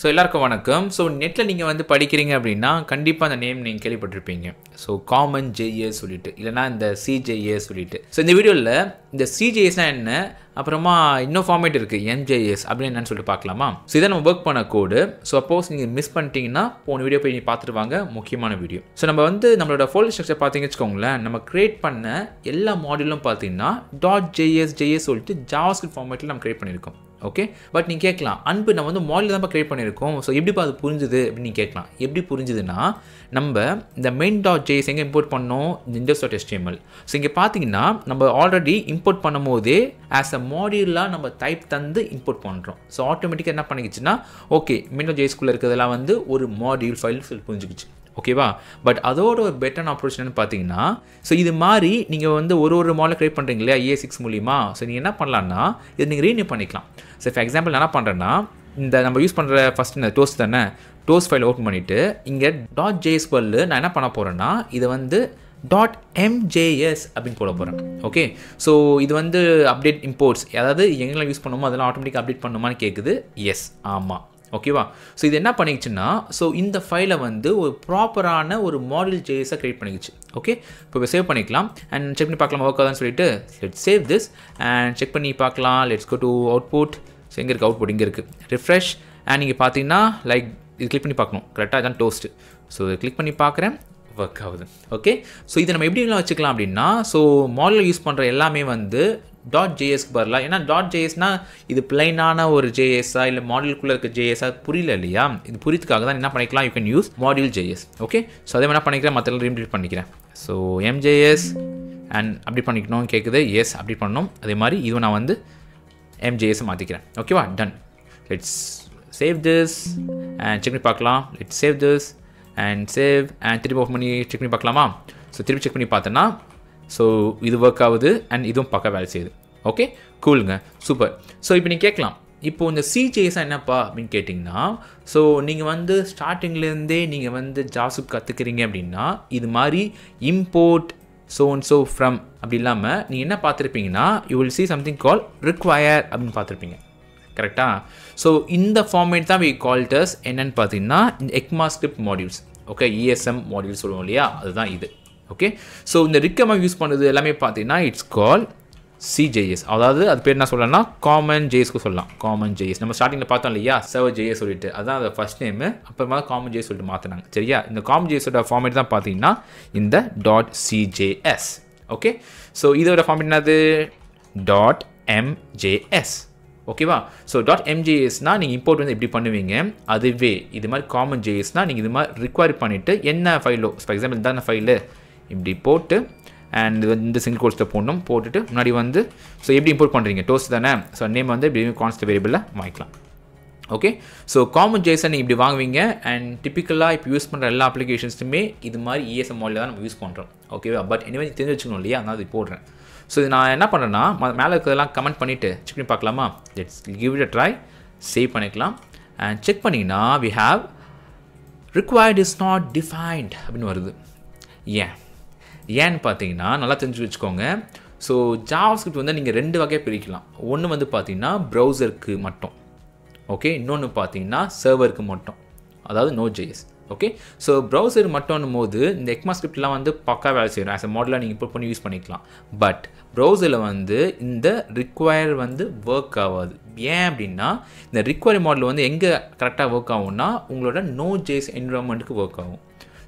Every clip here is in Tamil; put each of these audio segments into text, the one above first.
ஸோ எல்லாருக்கும் வணக்கம். ஸோ நெட்டில் நீங்கள் வந்து படிக்கிறீங்க அப்படின்னா கண்டிப்பாக அந்த நேம் நீங்கள் கேள்விப்பட்டிருப்பீங்க. ஸோ காமன் ஜேஏ சொல்லிட்டு இல்லைனா இந்த சிஜேஏஎஸ் சொல்லிட்டு. ஸோ இந்த வீடியோவில் இந்த சிஜேஎஸ்னால் என்ன அப்புறமா இன்னும் ஃபார்மேட் இருக்குது எம்ஜேஎஸ் அப்படின்னு என்னன்னு சொல்லிட்டு பார்க்கலாமா? ஸோ இதை நம்ம ஒர்க் பண்ண கோடு ஸோ சப்போஸ் நீங்கள் மிஸ் பண்ணிட்டீங்கன்னா போன வீடியோ போய் நீங்கள் பார்த்துட்டு வாங்க முக்கியமான வீடியோ ஸோ நம்ம வந்து நம்மளோட ஃபோல்டர் ஸ்ட்ரக்சர் பார்த்தீங்கன்னு வச்சுக்கோங்களேன் நம்ம கிரியேட் பண்ண எல்லா மாடியூலும் பார்த்தீங்கன்னா டாட் ஜேஎஸ் ஜேஎஸ் சொல்லிட்டு ஜாவாஸ்கிரிப்ட் ஃபார்மேட்டில் நம்ம கிரியேட் பண்ணியிருக்கோம். ஓகே பட் நீங்கள் கேட்கலாம். அன்பு நம்ம வந்து மாடல் தான் க்ரியேட் பண்ணியிருக்கோம். ஸோ எப்படிப்பா அது புரிஞ்சுது அப்படின்னு கேட்கலாம். எப்படி புரிஞ்சுதுன்னா நம்ம இந்த மெயின் டாட் ஜேஸ் எங்கே இம்போர்ட் பண்ணோம்? இண்டஸ் டாட் எஸ்டிஎம்எல் ஸோ இங்கே பார்த்தீங்கன்னா நம்ம ஆல்ரெடி இம்போர்ட் பண்ணும் போதே ஆஸ் அ மாடியூலாக நம்ம டைப் தந்து இம்போர்ட் பண்ணுறோம் ஸோ ஆட்டோமேட்டிக்காக என்ன பண்ணிக்கிச்சுன்னா ஓகே மெயின் டாட் ஜேஸ்குள்ளே இருக்கிறதெல்லாம் வந்து ஒரு மாடியூல் ஃபைல் புரிஞ்சுக்கிச்சு. ஓகேவா பட் அதோட ஒரு பெட்டர் ஆப்ரேஷன் பார்த்தீங்கன்னா ஸோ இது மாதிரி நீங்கள் வந்து ஒரு ஒரு மாடல் கிரியேட் பண்ணுறீங்க இல்லையா? ஏ சிக்ஸ் மூலியமாக ஸோ நீங்கள் என்ன பண்ணலான்னா இது நீங்கள் ரீனியூ பண்ணிக்கலாம். ஸோ ஃபார் எக்ஸாம்பிள் என்ன பண்ணுறேன்னா இந்த நம்ம யூஸ் பண்ணுற ஃபஸ்ட் இந்த டோஸ் தானே? டோஸ் ஃபைல் ஓப்பன் பண்ணிவிட்டு இங்கே. டாட் ஜேஎஸ் பல்லு நான் என்ன பண்ண போகிறேன்னா இதை வந்து. டாட் எம்ஜேஎஸ் அப்படின்னு போட போகிறேன் ஓகே ஸோ இது வந்து அப்டேட் இம்போர்ட்ஸ் அதாவது எங்கெல்லாம் யூஸ் பண்ணுமோ அதெல்லாம் ஆட்டோமேட்டிக் அப்டேட் பண்ணுமான்னு கேட்குது எஸ் ஆமாம் ஓகேவா ஸோ இது என்ன பண்ணிக்கிச்சுன்னா ஸோ இந்த ஃபைலை வந்து ஒரு ப்ராப்பரான ஒரு மாடல் ஜேஸாக க்ரியேட் பண்ணிக்கிச்சு. ஓகே இப்போ சேவ் பண்ணிக்கலாம். அண்ட் செக் பண்ணி பார்க்கலாம் ஒர்க் ஆகுதான்னு சொல்லிட்டு let save this and check பண்ணி பார்க்கலாம். Let's go to output so எங்கே இருக்குது அவுட்புட் இங்கே இருக்குது ரிஃப்ரெஷ் அண்ட் நீங்கள் பார்த்தீங்கன்னா லைக் இது கிளிக் பண்ணி பார்க்கணும். கரெக்டாக தான் டோஸ்ட்டு ஸோ கிளிக் பண்ணி பார்க்குறேன். ஒர்க் ஆகுது. ஓகே ஸோ இதை நம்ம எப்படிலாம் வச்சுக்கலாம் அப்படின்னா ஸோ மாடலில் யூஸ் பண்ணுற எல்லாமே வந்து டாட் ஜேஎஸ்க்கு பதிலாக ஏன்னா டாட் ஜேஎஸ்னால் இது பிளைனான ஒரு ஜேஎஸ்ஸா இல்லை மாடலுக்குள்ளே இருக்க ஜேஎஸ்ஸா புரியல இல்லையா? இது புரியுதுக்காக தான் என்ன பண்ணிக்கலாம்? You can use module JS okay so அதே மாதிரி பண்ணிக்கிறேன். மற்ற ரீம்ப்ளீட் பண்ணிக்கிறேன். ஸோ எம்ஜேஎஸ் அண்ட் அப்படி பண்ணிக்கணும் கேட்குது எஸ் அப்படி பண்ணணும். அதே மாதிரி இதுவும் நான் வந்து எம்ஜேஎஸ் மாற்றிக்கிறேன் ஓகேவா done let's save this and check பண்ணி பார்க்கலாம். Let's save this and save and திருப்பி ஓப்பன் பண்ணி செக் பண்ணி பார்க்கலாமா? ஸோ திருப்பி செக் பண்ணி பார்த்தோன்னா ஸோ இது ஒர்க் ஆகுது அண்ட் இதுவும் பக்கம் வேலை செய்யுது. ஓகே கூலுங்க சூப்பர் ஸோ இப்போ நீங்கள் கேட்கலாம். இப்போது இந்த சிஜேஸாக என்னப்பா அப்படின்னு கேட்டிங்கன்னா ஸோ நீங்கள் வந்து ஸ்டார்டிங்லேருந்தே நீங்கள் வந்து ஜாசுப் கற்றுக்கிறீங்க அப்படின்னா இது மாதிரி import so and so from அப்படி இல்லாமல் நீங்கள் என்ன பார்த்துருப்பீங்கன்னா you will see something call require அப்படின்னு பார்த்துருப்பீங்க. கரெக்டாக ஸோ இந்த ஃபார்மேட் தான் வி கால்டர்ஸ் என்னென்னு பார்த்தீங்கன்னா இந்த ECMA script modules okay ESM module சொல்லுவோம் இல்லையா? அதுதான் இது. ஓகே ஸோ இந்த ரிக்கமாக யூஸ் பண்ணுறது எல்லாமே பார்த்தீங்கன்னா இட்ஸ் கால் சிஜேஎஸ் அதாவது அது பேர் என்ன சொல்லலாம்னா காமன் ஜேஎஸ்க்கு சொல்லலாம். காமன் ஜேஎஸ் நம்ம ஸ்டார்டிங்கில் பார்த்தோம் இல்லையா? சர்வர் ஜேஎஸ் சொல்லிட்டு. அதான் அதை ஃபஸ்ட் நேம் அப்புறமா காமன் ஜேஎஸ் சொல்லிட்டு மாற்றினாங்க சரியா? இந்த காமன் ஜேஎஸோட ஃபார்மேட் தான் பார்த்தீங்கன்னா இந்த டாட் சிஜேஎஸ் ஓகே ஸோ இதோட ஃபார்மேட் என்னது? Dot MJS okay so dot எம்ஜேஎஸ்னால் நீங்கள் இம்போர்ட் வந்து எப்படி பண்ணுவீங்க? அதுவே. இது மாதிரி காமன் ஜேஎஸ்னால் நீங்கள் இது மாதிரி ரிக்வயர் பண்ணிவிட்டு என்ன ஃபைலோ ஃபார் எக்ஸாம்பிள் இந்த ஃபைலு இப்படி போட்டு அண்ட் இந்த சிங்கிள் கோட்ஸில் போடணும். போட்டுட்டு முன்னாடி வந்து ஸோ எப்படி இம்போர்ட் பண்ணுறீங்க டோஸ்ட் தானே? ஸோ நேம் வந்து இப்படி கான்ஸ்ட் வேரியபிளில் வாங்கிக்கலாம். ஓகே ஸோ காமன் ஜேசன் இப்படி வாங்குவீங்க அண்ட் டிப்பிக்கலாக இப்போ யூஸ் பண்ணுற எல்லா அப்ளிகேஷன்ஸுமே இது மாதிரி இஎஸ்எம் மாடலில் தான் நம்ம யூஸ் பண்ணுறோம் ஓகேவா பட் இனிமேல் தெரிஞ்சு வச்சுக்கணும் இல்லையா? அதனால் இது போடுறேன். ஸோ இது நான் என்ன பண்ணுறேன்னா மேலே இருக்கிறதெல்லாம் கமெண்ட் பண்ணிவிட்டு செக் பண்ணி பார்க்கலாமா? Let's give it a try save பண்ணிக்கலாம். அண்ட் செக் பண்ணிங்கன்னா we have required is not defined அப்படின்னு வருது. ஏன் ஏன்னு பார்த்தீங்கன்னா நல்லா தெரிஞ்சு வச்சுக்கோங்க. ஸோ ஜாவாஸ்கிரிப்ட் வந்து நீங்கள் ரெண்டு வகையாக பிரிக்கலாம். ஒன்று வந்து பார்த்தீங்கன்னா ப்ரௌசருக்கு மட்டும். ஓகே இன்னொன்று பார்த்தீங்கன்னா சர்வருக்கு மட்டும். அதாவது no JS okay so browser மட்டும் போது இந்த எக்மா ஸ்கிரிப்ட்லாம் வந்து பக்கா வேலை செய்யும் ஆஸ் அ மாடலாக நீங்கள் இப்போ பண்ணி யூஸ் பண்ணிக்கலாம். பட் ப்ரௌசரில் வந்து இந்த ரிக்வயர் வந்து ஒர்க் ஆகாது. ஏன் அப்படின்னா இந்த ரிக்வயர் மாடல் வந்து எங்கே கரெக்டாக ஒர்க் ஆகும்னா உங்களோட நோ ஜேஸ் என்விரான்மெண்ட்டுக்கு ஒர்க் ஆகும்.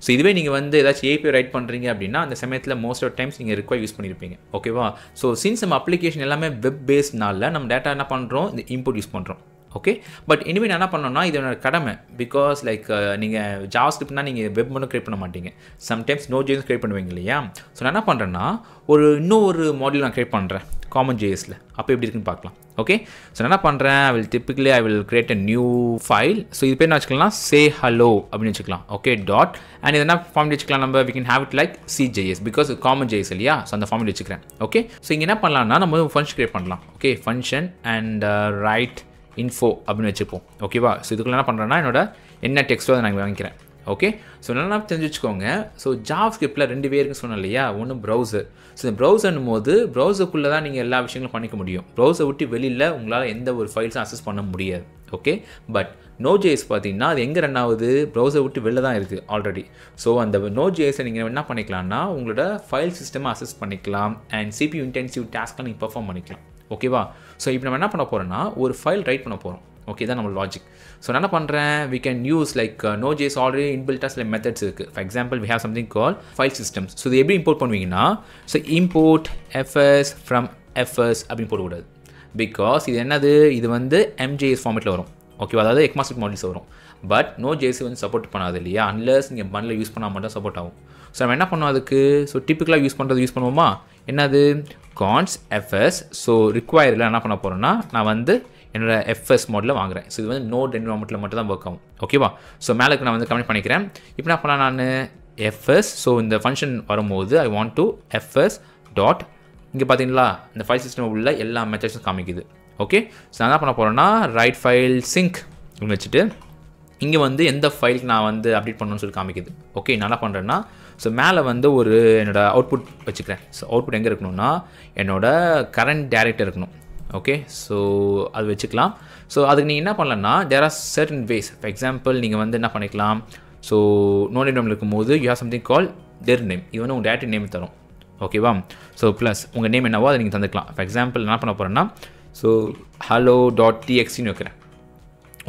ஸோ இதுவே நீங்கள் வந்து ஏதாச்சும் ஏபிஐ ரைட் பண்ணுறீங்க அப்படின்னா அந்த சமயத்தில் மோஸ்ட் ஆஃப் டைம்ஸ் நீங்கள் ரிக்வயர் யூஸ் பண்ணியிருப்பீங்க ஓகேவா ஸோ சின்ஸ் நம்ம அப்ளிகேஷன் எல்லாமே வெப் பேஸ்னால நம்ம டேட்டா என்ன பண்ணுறோம் இந்த இம்போர்ட் யூஸ் பண்ணுறோம் ஓகே பட் இனிமேல் நான் என்ன பண்ணோம்னா இது என்னோட கடமை. பிகாஸ் லைக் நீங்கள் ஜாவ் ஸ்கிரிப்ட்னா நீங்கள் வெப் மட்டும் க்ரியேட் பண்ண மாட்டீங்க. சம்டைம்ஸ் நோ ஜேஸ் க்ரியேட் பண்ணுவீங்க இல்லையா? ஸோ நான் என்ன பண்ணுறேன்னா ஒரு இன்னும் ஒரு மாடியூல் நான் க்ரியேட் பண்ணுறேன் காமன் ஜேஎஸில் அப்போ எப்படி இருக்குன்னு பார்க்கலாம். ஓகே ஸோ நான் என்ன பண்ணுறேன் I will typically I will create a new file so இது பேர் என்ன வச்சுக்கலாம் சே ஹலோ அப்படின்னு வச்சுக்கலாம். ஓகே டாட் அண்ட் இது என்ன ஃபார்ம் வச்சுக்கலாம் நம்ம? We can have it like CJS because common JS இல்லையா? ஸோ அந்த ஃபார்ம் வச்சுக்கிறேன். ஓகே ஸோ இங்கே என்ன பண்ணலாம்னா நம்ம ஃபங்க்ஷன் க்ரியேட் பண்ணலாம். Okay function and write info அப்படின்னு வச்சுப்போம். ஓகேவா ஸோ இதுக்குள்ள என்ன பண்ணுறேன்னா என்னோட என்ன டெக்ஸ்ட்டோ அதை நான் வாங்கிக்கிறேன். ஓகே ஸோ நல்லா தெரிஞ்சு வச்சுக்கோங்க ஸோ ஜாப் ஸ்கிரிப்டில் ரெண்டு பேருக்கு சொன்னேன் இல்லையா? ஒன்று ப்ரௌசர் ஸோ இந்த ப்ரௌசர்னும் போது ப்ரௌசருக்குள்ளே தான் நீங்கள் எல்லா விஷயங்களும் பண்ணிக்க முடியும். ப்ரௌசர் விட்டு வெளியில் உங்களால் எந்த ஒரு ஃபைல்ஸும் அக்சஸ் பண்ண முடியாது. ஓகே பட் நோ ஜேஎஸ் பார்த்தீங்கன்னா அது எங்கே ரன் ஆகுது? ப்ரௌசர் விட்டு வெளில தான் இருக்குது ஆல்ரெடி ஸோ அந்த நோ ஜேஎஸை நீங்கள் என்ன பண்ணிக்கலாம்னா உங்களோட ஃபைல் சிஸ்டமை அசஸ் பண்ணிக்கலாம். அண்ட் சிபி இன்டென்சிவ் டாஸ்க்கை நீங்கள் பெர்ஃபார்ம் பண்ணிக்கலாம். ஓகேவா ஸோ இப்போ நம்ம என்ன பண்ண போகிறோம்னா ஒரு ஃபைல் ரைட் பண்ண போகிறோம் ஓகே தான் நம்ம லாஜிக் ஸோ நான் என்ன பண்ணுறேன் we can use like node JS already இன்பில்ட்டாக சில மெத்தட்ஸ் இருக்குது for example we have something call file systems so இது எப்படி import பண்ணுவீங்கன்னா so import FS from FS அப்படின்னு போடக்கூடாது. பிகாஸ் இது என்னது? இது வந்து எம்ஜேஎஸ் ஃபார்மேட்டில் வரும். ஓகேவா அதாவது எக்மாஸ்டிக் மாடல்ஸ் வரும். பட் நோ ஜேசி வந்து சப்போர்ட் பண்ணாது இல்லையா? அன்லஸ் நீங்கள் பன்னில் யூஸ் பண்ணால் மட்டும் சப்போர்ட் ஆகும். ஸோ நம்ம என்ன பண்ணுவோம் அதுக்கு? ஸோ டிப்பிக்கலாக யூஸ் பண்ணுறது யூஸ் பண்ணுவோமா? என்னது? கான்ஸ் எஃப்எஸ் ஸோ ரிக்வயரில் என்ன பண்ண போகிறேன்னா நான் வந்து என்னோடய எஃப்எஸ் மாடலில் வாங்குறேன். ஸோ இது வந்து நோட் என்வரான்மெண்ட்டில் மட்டும் தான் ஒர்க் ஆகும். ஓகேவா ஸோ மேலுக்கு நான் வந்து கமெண்ட் பண்ணிக்கிறேன். இப்போ என்ன பண்ணலாம் நான்? எஃப்எஸ் ஸோ இந்த ஃபங்க்ஷன் வரும்போது I want to FS dot இங்கே பார்த்தீங்களா இந்த ஃபைல் சிஸ்டம் உள்ள எல்லா மெத்தட்ஸும் காமிக்குது. ஓகே ஸோ நான் என்ன பண்ண போகிறேன்னா ரைட் ஃபைல் சிங்க் வச்சுட்டு இங்கே வந்து எந்த ஃபைலுக்கு நான் வந்து அப்டேட் பண்ணணும்னு சொல்லி காமிக்குது. ஓகே நான் என்ன பண்ணுறேன்னா ஸோ மேலே வந்து ஒரு என்னோட அவுட்புட் வச்சுக்கிறேன். ஸோ அவுட்புட் எங்கே இருக்கணும்னா என்னோட கரண்ட் டேரக்டர் இருக்கணும். ஓகே ஸோ அது வச்சுக்கலாம். ஸோ அதுக்கு நீங்கள் என்ன பண்ணலன்னா there are certain ways for example நீங்கள் வந்து என்ன பண்ணிக்கலாம்? ஸோ நோ நேம் இருக்கும்போது you have something call dir name இது வந்து உங்கள் டேரக்டர் நேம் தரும். ஓகேவா ஸோ ப்ளஸ் உங்கள் நேம் என்னவோ அதை நீங்கள் தந்துக்கலாம். ஃபார் எக்ஸாம்பிள் என்ன பண்ண போகிறேன்னா ஸோ ஹலோ டாட் டிஎக்ஸின்னு வைக்கிறேன்.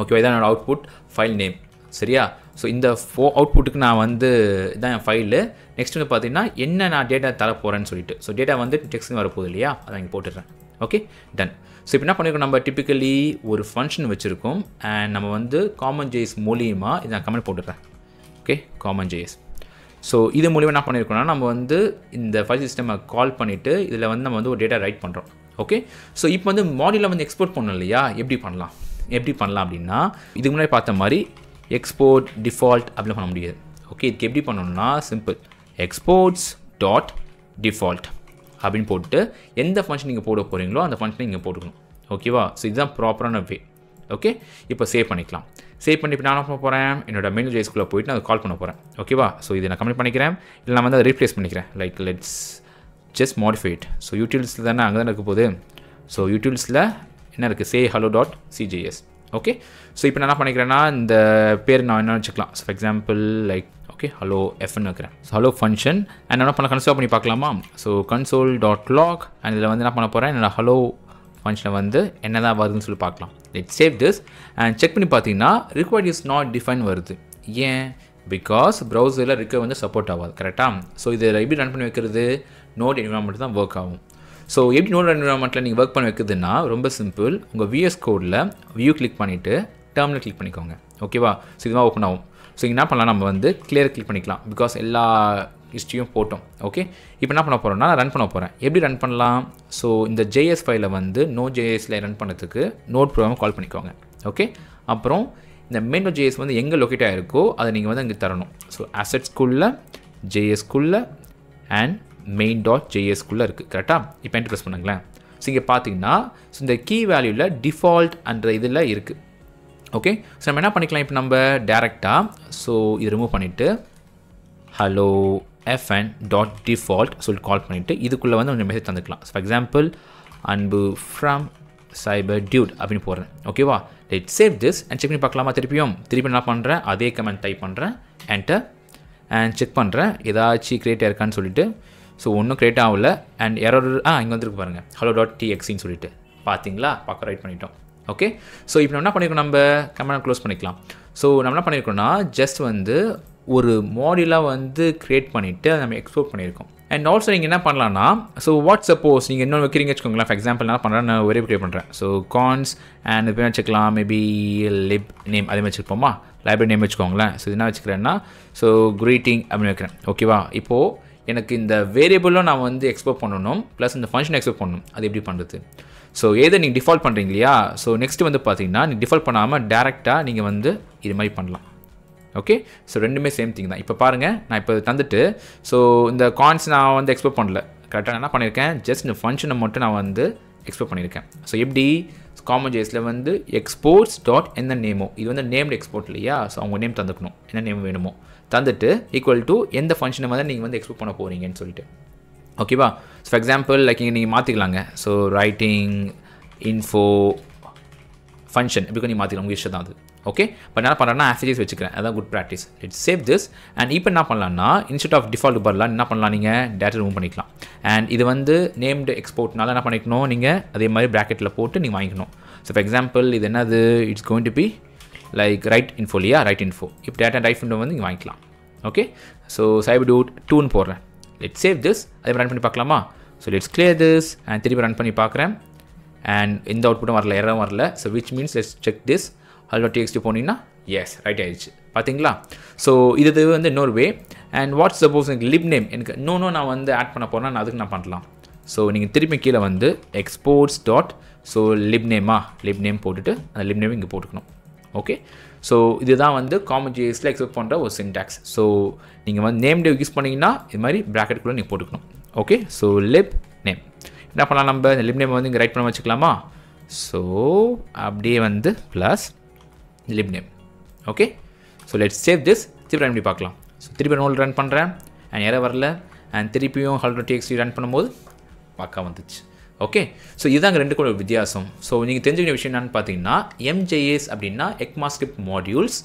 ஓகேவா இதான் என்னோடய அவுட்புட் ஃபைல் நேம் சரியா? ஸோ இந்த ஃபோ அவுட்புட்டுக்கு நான் வந்து இதான் என் ஃபைலு நெக்ஸ்ட் வந்து பார்த்தீங்கன்னா என்ன நான் டேட்டா தர போகிறேன்னு சொல்லிட்டு. ஸோ டேட்டா வந்து டெக்ஸ்ட் வரப்போகுது இல்லையா? அதை இங்கே போட்டுடுறேன். ஓகே டன் ஸோ இப்போ என்ன பண்ணியிருக்கோம் நம்ம டிப்பிக்கலி ஒரு ஃபங்க்ஷன் வச்சுருக்கோம். அண்ட் நம்ம வந்து காமன் ஜேஸ் மூலியமாக இதை நான் கமெண்ட் போட்டுடுறேன். ஓகே காமன் ஜேஎஸ் ஸோ இது மூலியமாக என்ன பண்ணியிருக்கோம்னா நம்ம வந்து இந்த ஃபைல் சிஸ்டமை கால் பண்ணிவிட்டு இதில் வந்து நம்ம வந்து ஒரு டேட்டா ரைட் பண்ணுறோம் ஓகே ஸோ இப்போ வந்து மாடியில் வந்து எக்ஸ்போர்ட் பண்ணோம் இல்லையா? எப்படி பண்ணலாம்? எப்படி பண்ணலாம் அப்படின்னா இதுக்கு முன்னாடி பார்த்த மாதிரி எக்ஸ்போர்ட் டிஃபால்ட் அப்படிலாம் பண்ண முடியாது. ஓகே இதுக்கு எப்படி பண்ணணும்னா சிம்பிள் எக்ஸ்போர்ட்ஸ் டாட் டிஃபால்ட் அப்படின்னு போட்டு எந்த ஃபங்க்ஷன் நீங்கள் போட போகிறீங்களோ அந்த ஃபங்க்ஷனை நீங்கள் போட்டுக்கணும். ஓகேவா ஸோ இதுதான் ப்ராப்பரான வே ஓகே இப்போ சேவ் பண்ணிக்கலாம். சேவ் பண்ணி இப்போ நான் என்ன பண்ண போகிறேன் என்னோட மெனு ஜேஸ்குள்ளே போயிட்டு நான் கால் பண்ண போகிறேன் ஓகேவா ஸோ இதை நான் கம்ப்ளீட் பண்ணிக்கிறேன். இல்லை நான் வந்து அதை ரீப்ளேஸ் பண்ணிக்கிறேன். Like let's just modified so யூடியூப்ஸில் தானே அங்கே தானே இருக்க போகுது. ஸோ யூடியூப்ஸில் என்ன இருக்குது say hello dot CJS okay so இப்போ நான் என்ன பண்ணிக்கிறேன்னா இந்த பேர் நான் என்ன வச்சுக்கலாம். For example like okay hello எஃப்னு வைக்கிறேன். ஸோ ஹலோ ஃபங்க்ஷன் அண்ட் என்ன பண்ண கன்சோல் பண்ணி பார்க்கலாமா? So console dot log and இதில் வந்து என்ன பண்ண போகிறேன் என்னோட ஹலோ ஃபங்க்ஷனில் வந்து என்ன தான் வருதுன்னு சொல்லி பார்க்கலாம். Let save this and check பண்ணி பார்த்தீங்கன்னா ரிக்வயர்ட் இஸ் நாட் டிஃபைன் வருது. ஏன்? பிகாஸ் ப்ரௌசரில் ரிக்வயர் வந்து சப்போர்ட் ஆகாது. கரெக்டாக ஸோ இதில் எப்படி ரன் பண்ணி வைக்கிறது நோட் என்விரான்மெண்ட் தான் ஒர்க் ஆகும். ஸோ எப்படி நோட் என்விரான்மெண்ட்டில் நீங்கள் ஒர்க் பண்ண வைக்குதுன்னா ரொம்ப சிம்பிள் உங்கள் விஎஸ் கோடில் வியூ கிளிக் பண்ணிவிட்டு டேர்மில் கிளிக் பண்ணிக்கோங்க. ஓகேவா ஸோ இதுவாக ஓப்பன் ஆகும். ஸோ என்ன பண்ணலாம்? நம்ம வந்து கிளியர் கிளிக் பண்ணிக்கலாம். பிகாஸ் எல்லா ஹிஸ்ட்ரியும் போட்டோம். ஓகே இப்போ என்ன பண்ண போகிறோம்னா நான் ரன் பண்ண போகிறேன் எப்படி ரன் பண்ணலாம்? ஸோ இந்த ஜேஎஸ் ஃபைலை வந்து நோ ஜேஎஸில் ரன் பண்ணுறதுக்கு நோட் ப்ரோக்ராம் கால் பண்ணிக்கோங்க. ஓகே அப்புறம் இந்த மெயின் நோ ஜேஎஸ் வந்து எங்கே லொக்கேட் ஆகிருக்கோ அதை நீங்கள் வந்து அங்கே தரணும். ஸோ அசட்ஸ்குள்ளே ஜேஎஸ்குள்ளே அண்ட் மெயின் டாட் ஜேஎஸ்குள்ளே இருக்குது கரெக்டாக இப்போ என்ட்ரு ப்ரெஸ் பண்ணுங்களேன். ஸோ இங்கே பார்த்தீங்கன்னா ஸோ இந்த கீ வேல்யூவில் டிஃபால்ட் அன்ற இதில் இருக்குது ஓகே ஸோ நம்ம என்ன பண்ணிக்கலாம் இப்போ நம்ம டேரெக்டாக ஸோ இது ரிமூவ் பண்ணிவிட்டு ஹலோ எஃப்என் டாட் டிஃபால்ட் சொல்லிட்டு கால் பண்ணிவிட்டு இதுக்குள்ளே வந்து கொஞ்சம் message தந்துக்கலாம். For example Anbu from cyber dude அப்படின்னு போடுறேன். ஓகேவா let save this and check பண்ணி பார்க்கலாமா திருப்பியும்? திருப்பி என்ன பண்ணுறேன் அதே கமெண்ட் டைப் பண்ணுறேன் என்டர் அண்ட் செக் பண்ணுறேன் ஏதாச்சும் கிரியேட் ஆயிருக்கான்னு சொல்லிட்டு ஸோ ஒன்றும் க்ரியேட் ஆகல. அண்ட் எரர் ஆ இங்கே வந்துருக்கு பாருங்கள் ஹலோ டாட் டிஎக்ஸின்னு சொல்லிட்டு. பார்த்தீங்களா பார்க்க ரைட் பண்ணிட்டோம். ஓகே ஸோ இப்போ நம்ம என்ன பண்ணியிருக்கோம் நம்ம? கமெண்ட் க்ளோஸ் பண்ணிக்கலாம். ஸோ நம்ம என்ன பண்ணியிருக்கோம்னா ஜஸ்ட் வந்து ஒரு மாடியூலாக வந்து க்ரியேட் பண்ணிவிட்டு அதை நம்ம எக்ஸ்போர்ட் பண்ணியிருக்கோம் அண்ட் ஆல்சோ நீங்கள் என்ன பண்ணலாம்னா ஸோ வாட் சப்போஸ் நீங்கள் இன்னொன்று வைக்கிறீங்க வச்சுக்கோங்களேன். ஃபார் எக்ஸாம்பிள் என்ன பண்ணுறேன் நான் ஒரே க்ரியேட் பண்ணுறேன் ஸோ கான்ஸ் அண்ட் இப்போ வச்சுக்கலாம்? மேபி லிப் நேம் அதே மாதிரி வச்சுருப்போமா? லைப்ரரி நேம் வச்சுக்கோங்களேன். ஸோ என்ன வச்சுக்கிறேன்னா ஸோ க்ரீட்டிங் அப்படின்னு வைக்கிறேன். ஓகேவா இப்போது எனக்கு இந்த வேரியபிளும் நான் வந்து எக்ஸ்போர்ட் பண்ணணும் ப்ளஸ் இந்த ஃபங்க்ஷன் எக்ஸ்போர்ட் பண்ணணும். அது எப்படி பண்ணுறது ஸோ எதை நீங்கள் டிஃபால்ட் பண்ணுறீங்க இல்லையா? ஸோ நெக்ஸ்ட் வந்து பார்த்தீங்கன்னா நீங்கள் டிஃபால்ட் பண்ணாமல் டேரெக்டாக நீங்கள் வந்து இது மாதிரி பண்ணலாம். ஓகே ஸோ ரெண்டுமே சேம் திங் தான். இப்போ பாருங்கள் நான் இப்போ தந்துட்டு ஸோ இந்த கான்ஸ் நான் வந்து எக்ஸ்போர்ட் பண்ணல. கரெக்டாக என்ன பண்ணியிருக்கேன் ஜஸ்ட் இந்த ஃபங்க்ஷனை மட்டும் நான் வந்து எக்ஸ்போர்ட் பண்ணியிருக்கேன் ஸோ எப்படி? காமன் ஜேஸில் வந்து எக்ஸ்போர்ட்ஸ் டாட் என்ன நேமோ இது வந்து நேம்டு எக்ஸ்போர்ட் இல்லையா? ஸோ அவங்க நேம் தந்துக்கணும். என்ன நேம் வேணுமோ? தந்துட்டு ஈக்குவல் டு எந்த ஃபங்க்ஷனை வந்து நீங்கள் வந்து எக்ஸ்போர்ட் பண்ண போகிறீங்கன்னு சொல்லிட்டு. ஓகேவா ஃபார் எக்ஸாம்பிள் லைக் இங்கே நீங்கள் மாற்றிக்கலாங்க ஸோ ரைட்டிங் இன்ஃபோ ஃபங்க்ஷன் இப்படி நீ மாற்றிக்கலாம் உங்கள் இஷ்டம் தான் அது. ஓகே பட் என்ன பண்ணுறேன்னா ஆஃபேஜஸ் வச்சுக்கிறேன். அதான் good practice it's save this and இப்போ என்ன பண்ணலாம்னா இன்ஸ்டெட் ஆஃப் டிஃபால்ட் பர்லாம் என்ன பண்ணலாம் நீங்கள் டேட்டா ரிமூவ் பண்ணிக்கலாம். அண்ட் இது வந்து நேம்டு எக்ஸ்போர்ட்னால என்ன பண்ணிக்கணும் நீங்கள் அதே மாதிரி ப்ராக்கெட்டில் போட்டு நீங்கள் வாங்கிக்கணும். ஸோ ஃபார் எக்ஸாம்பிள் இது என்னது? It's going to be like write info இல்லையா? ரைட் இன்ஃபோ இப்போ டேட்டா ரைட் இன்ஃபோ வந்து இங்கே வாங்கிக்கலாம். ஓகே ஸோ சைபர் டூட் டூன்னு போடுறேன். லெட் சேவ் திஸ் அதே ரன் பண்ணி பார்க்கலாமா? So let's clear this and திருப்பி ரன் பண்ணி பார்க்குறேன். அண்ட் எந்த அவுட்புட்டும் வரல எரரும் வரல. So which means let's check this hello TXT போனீங்கன்னா எஸ் ரைட் ஆயிடுச்சு. பார்த்தீங்களா? ஸோ இது வந்து இன்னொரு வே அண்ட் வாட்ஸ் சப்போஸ் எனக்கு லிப் நேம் எனக்கு இன்னொன்று நான் வந்து ஆட் பண்ண போகிறேன்னா நான் அதுக்கு நான் பண்ணலாம். ஸோ நீங்கள் திருப்பி கீழே வந்து எக்ஸ்போர்ட்ஸ் டாட் ஸோ லிப் நேமா லிப் நேம் போட்டுட்டு அந்த லிப் நேம் இங்கே போட்டுக்கணும். ஓகே ஸோ இதுதான் வந்து காமன் ஜிஎஸில் எக்ஸ்பெக்ட் பண்ணுற ஒரு சின்டாக்ஸ் ஸோ நீங்கள் வந்து நேம் டே யூஸ் பண்ணிங்கன்னா இது மாதிரி ப்ராக்கெட்டுக்குள்ளே நீங்கள் போட்டுக்கணும். ஓகே ஸோ லிப் நேம் என்ன பண்ணலாம் நம்ம? இந்த லிப் நேம் வந்து இங்கே ரைட் பண்ண வச்சுக்கலாமா? ஸோ அப்படியே வந்து plus lib name okay so let's save this திருப்பி ரன் பண்ணி பார்க்கலாம். ஸோ திருப்பி நோல் ரன் பண்ணுறேன் அண்ட் யாரும் வரல. அண்ட் திருப்பியும் ஹல்ட்ரோ டிஎக்ஸ்டி ரன் பண்ணும்போது பக்கா வந்துச்சு. ஓகே ஸோ இதுதாங்க ரெண்டு கூட வித்தியாசம். ஸோ நீங்கள் தெரிஞ்சுக்கிற விஷயம் என்னென்னு பார்த்தீங்கன்னா எம்ஜேஎஸ் அப்படின்னா எக்மாஸ்கிரிப்ட் மாடியூல்ஸ்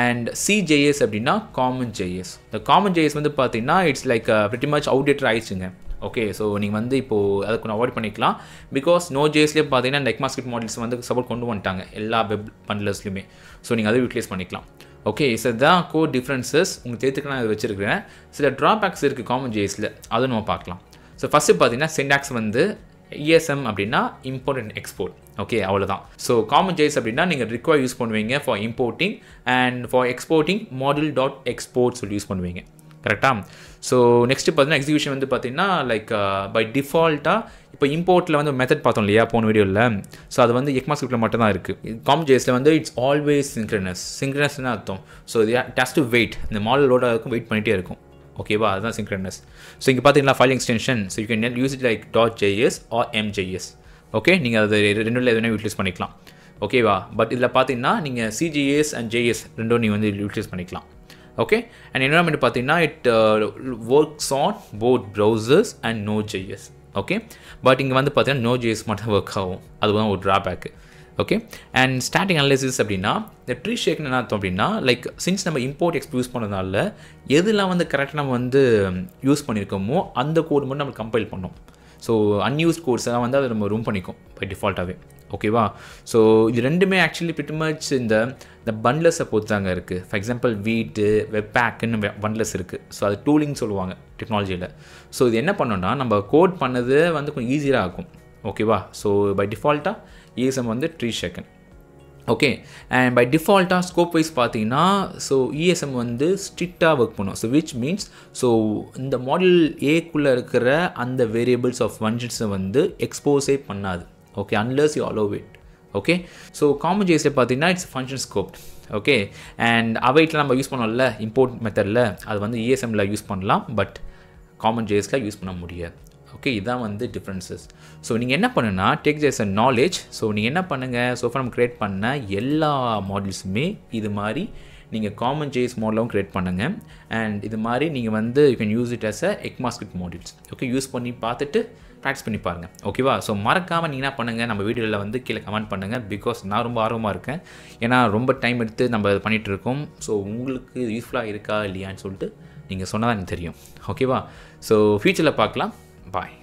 அண்ட் சிஜேஎஸ் அப்படின்னா காமன் ஜேஎஸ் இந்த காமன் ஜேஎஸ் வந்து பார்த்தீங்கன்னா it's like pretty much outdated ஆயிடுச்சுங்க. ஓகே ஸோ நீங்கள் வந்து இப்போது அதை கொஞ்சம் அவாய்ட் பண்ணிக்கலாம். பிகாஸ் நோ ஜேஸ்லேயே பார்த்தீங்கன்னா இந்த எக்மாஸ்கிரிப்ட் மாடல்ஸ் வந்து சப்போர்ட் கொண்டு வந்துட்டாங்க. எல்லா வெப் பண்டலர்ஸ்லையுமே ஸோ நீங்கள் அதை யூட்டிலைஸ் பண்ணிக்கலாம். ஓகே ஸோ தான் கோ டிஃப்ரென்சஸ் உங்களுக்கு தெரிஞ்சுக்க நான் வச்சுருக்கிறேன். சில ட்ராபேக்ஸ் இருக்குது காமன் ஜேஸில் அதை நம்ம பார்க்கலாம். ஸோ ஃபஸ்ட்டு பார்த்தீங்கன்னா சென்டாக்ஸ் வந்து இஎஸ்எம் அப்படின்னா இம்போர்ட் அண்ட் எக்ஸ்போர்ட் ஓகே அவ்வளோதான் ஸோ காமன் ஜேஸ் அப்படின்னா நீங்கள் ரிக்வயர் யூஸ் பண்ணுவீங்க for importing and for exporting module dot export சொல்லி யூஸ் பண்ணுவீங்க. கரெக்டாக ஸோ நெக்ஸ்ட்டு பார்த்தீங்கன்னா எக்ஸிபிஷன் வந்து பார்த்தீங்கன்னா லைக் பை டிஃபால்ட்டாக இப்போ இம்போர்ட்டில் வந்து மெத்தட் பார்த்தோம் இல்லையா போன வீடியோவில் ஸோ அது வந்து எக்மா ஸ்கிரிப்டில் மட்டும் தான் இருக்குது காம் ஜேஸில் வந்து இட்ஸ் ஆல்வேஸ் சிங்க்ரனஸ் சிங்க்ரனஸ்னு அர்த்தம். ஸோ இது டஸ்ட் டு வெயிட் இந்த மாடல் லோடாக இருக்கும் வெயிட் பண்ணிகிட்டே இருக்கும். ஓகேவா அதுதான் சிங்க்ரனஸ் ஸோ இங்கே பார்த்தீங்கன்னா file extension so you can use it like dot JS or MJS okay நீங்கள் அது ரெண்டுல எதுனா யூட்டிலைஸ் பண்ணிக்கலாம். ஓகேவா பட் இதில் பார்த்தீங்கன்னா நீங்கள் சிஜிஎஸ் அண்ட் ஜேஎஸ் ரெண்டும் நீங்கள் வந்து யூட்டிலைஸ் பண்ணிக்கலாம். ஓகே அண்ட் என்வரான்மெண்ட் பார்த்தீங்கன்னா it works on both browsers and node JS okay but இங்கே வந்து பார்த்தீங்கன்னா நோ ஜேஎஸ் மட்டும் ஒர்க் ஆகும். அதுதான் ஒரு drawback okay and static analysis அப்படின்னா இந்த ட்ரீ ஷேக்னு என்ன அர்த்தம் அப்படின்னா லைக் சின்ஸ் நம்ம இம்போர்ட் எக்ஸ்ப் யூஸ் பண்ணதுனால எதெல்லாம் வந்து கரெக்டாக நம்ம வந்து யூஸ் பண்ணியிருக்கோமோ அந்த கோடு மட்டும் நம்ம கம்பைல் பண்ணோம். ஸோ அன்யூஸ்ட் கோட்ஸ் வந்து அதை நம்ம ரூம் பண்ணிக்கும் பை டிஃபால்ட்டாகவே ஓகேவா ஸோ இது ரெண்டுமே ஆக்சுவலி பிட்டு மச் இந்த இந்த பண்ட்லஸை பொறுத்து தாங்க இருக்குது ஃபார் எக்ஸாம்பிள் வீட்டு வெப் பேக்குன்னு பண்ட்லஸ் இருக்குது ஸோ அது டூலிங் சொல்லுவாங்க டெக்னாலஜியில் ஸோ இது என்ன பண்ணோன்னா நம்ம கோட் பண்ணது வந்து கொஞ்சம் ஈஸியாக ஆகும் ஓகேவா ஸோ பை டிஃபால்ட்டாக இஎஸ்எம் வந்து three second okay and by டிஃபால்ட்டாக ஸ்கோப் வைஸ் பார்த்தீங்கன்னா ஸோ இஎஸ்எம் வந்து ஸ்ட்ரிக்டாக ஒர்க் பண்ணும். ஸோ விச் மீன்ஸ் ஸோ இந்த மாடல் ஏக்குள்ளே இருக்கிற அந்த வேரியபிள்ஸ் ஆஃப் ஃபங்க்ஷன்ஸை வந்து எக்ஸ்போஸே பண்ணாது. Okay unless you allow it okay so common ஜேஸில் பார்த்தீங்கன்னா it's function scope okay and அவைட்டில் நம்ம யூஸ் பண்ணோம்ல இம்போர்ட் மெத்தடில் அது வந்து இஎஸ்எம்மில் யூஸ் பண்ணலாம். பட் காமன் ஜேஸில் யூஸ் பண்ண முடியாது. ஓகே இதுதான் வந்து டிஃப்ரென்சஸ் ஸோ நீங்கள் என்ன பண்ணுன்னா take JS a knowledge so நீங்கள் என்ன பண்ணுங்கள் சோஃபா நம்ம க்ரியேட் பண்ண எல்லா மாடல்ஸுமே இது மாதிரி நீங்கள் காமன் ஜேஸ் மாடலும் க்ரியேட் பண்ணுங்கள் அண்ட் இது மாதிரி நீங்கள் வந்து you can use it as a ECMAScript modules okay use பண்ணி பார்த்துட்டு ப்ராக்டிஸ் பண்ணி பாருங்கள் ஓகேவா ஸோ மறக்காமல் நீங்கள் என்ன பண்ணுங்கள் நம்ம வீடியோவில் வந்து கீழே கமெண்ட் பண்ணுங்கள் பிகாஸ் நான் ரொம்ப ஆர்வமாக இருக்கேன். ஏன்னா ரொம்ப டைம் எடுத்து நம்ம பண்ணிகிட்டு இருக்கோம். ஸோ உங்களுக்கு யூஸ்ஃபுல்லாக இருக்கா இல்லையான்னு சொல்லிட்டு நீங்கள் சொன்னால் தான் எனக்கு தெரியும். ஓகேவா ஸோ ஃப்யூச்சரில் பார்க்கலாம். பாய்